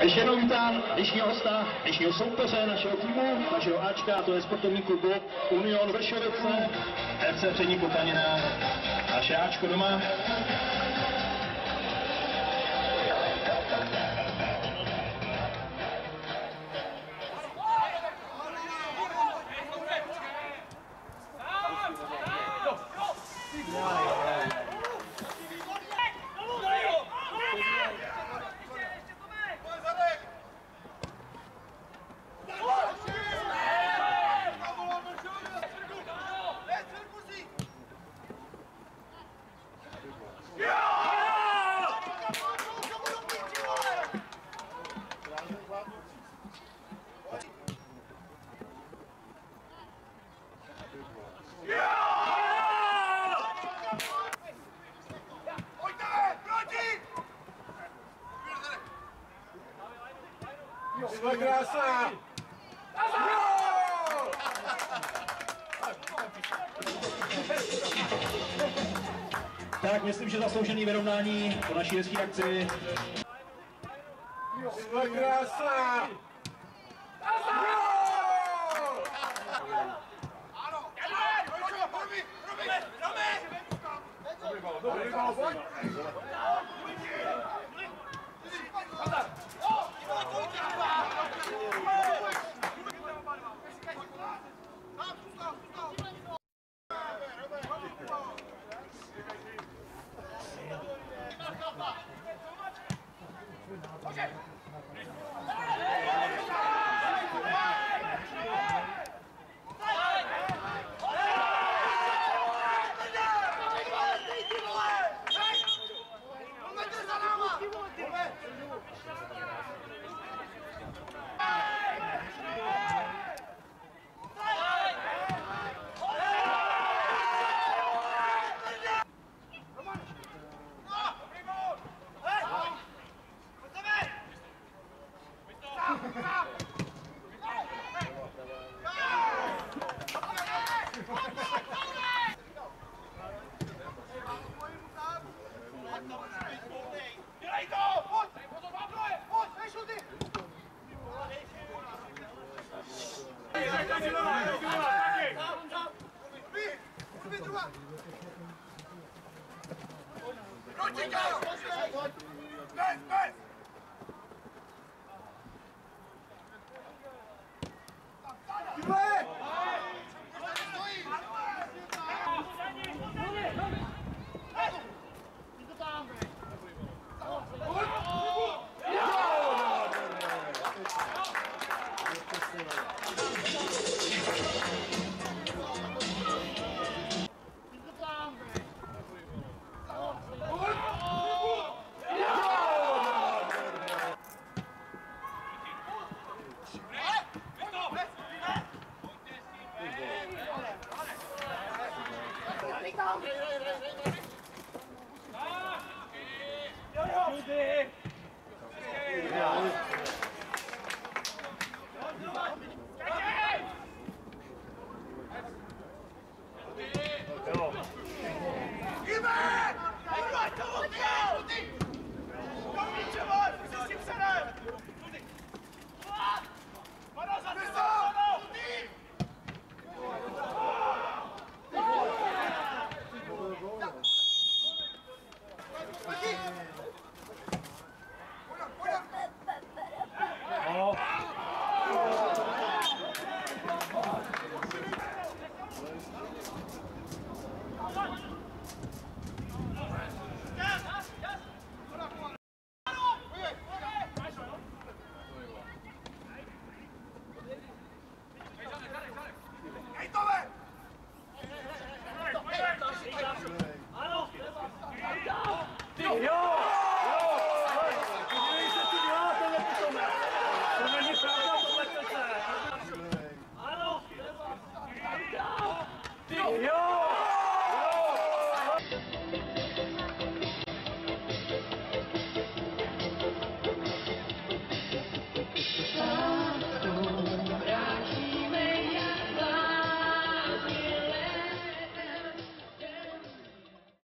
Ještě jednou vítám dnešního hosta, dnešního soupeře našeho týmu, našeho Ačka, a to je sportovní klubu Union Vršovice, FC Přední Kotanina, naše Ačko doma. Tak, myslím, že zasloužený vyrovnání po naší hezký akci. Byla krása! Dobrý bal, Rodrigão! Vem, vem! 야, 不要。